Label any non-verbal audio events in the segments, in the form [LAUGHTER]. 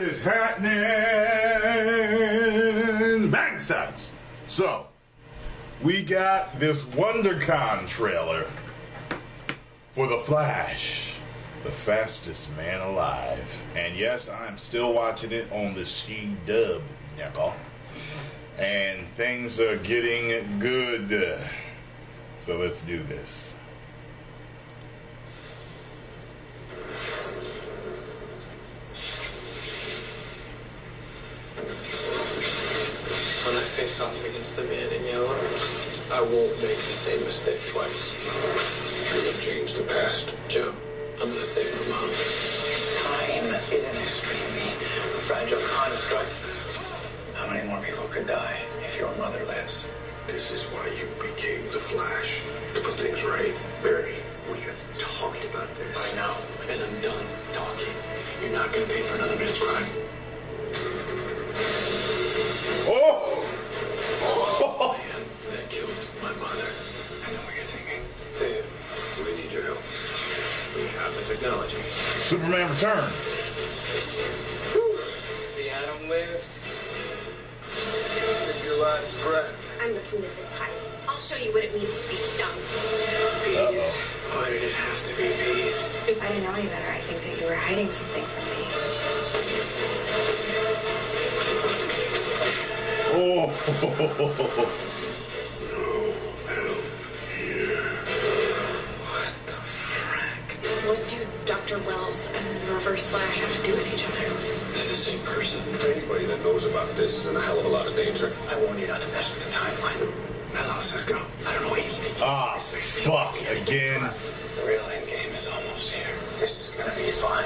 What is happening? Bang. So, we got this WonderCon trailer for The Flash, the fastest man alive. And yes, I'm still watching it on the She Dub, Nyako. And things are getting good. So let's do this. The man in yellow, I won't make the same mistake twice. You're gonna change the past. Joe, I'm gonna save my mom. Time is an extremely fragile construct. How many more people could die if your mother lives? This is why you became the Flash. To put things right. Barry, we have talked about this. I know, and I'm done talking. You're not gonna pay for another man's crime. Technology. Superman returns. The atom waves. Took your last breath. I'm the queen of this heist. I'll show you what it means to be stung. Bees. Why did it have to be bees? If I didn't know any better, I think that you were hiding something from me. Oh! [LAUGHS] What do Dr. Wells and Reverse Flash have to do with each other? They're the same person. Anybody that knows about this is in a hell of a lot of danger. I warn you not to mess with the timeline. Hello, Cisco. I don't know anything. Ah, fuck, again. The real end game is almost here. This is gonna be fun.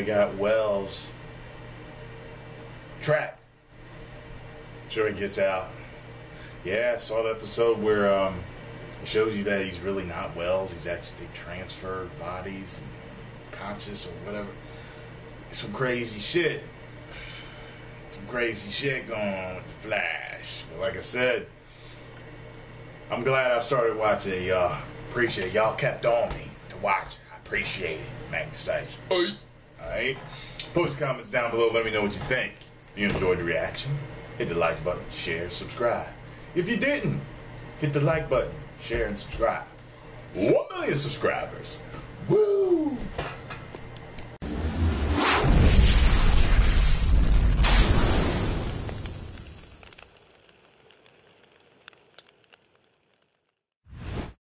They got Wells trapped. Sure, he gets out. Yeah, saw the episode where um, it shows you that he's really not Wells. He's actually transferred bodies and conscious or whatever. Some crazy shit. Some crazy shit going on with the Flash. But like I said, I'm glad I started watching it, y'all. Appreciate it. y'all kept on me to watch. I appreciate it. Magnification. Alright? Post comments down below. Let me know what you think. If you enjoyed the reaction, hit the like button, share, subscribe. If you didn't, hit the like button, share, and subscribe. One million subscribers. Woo!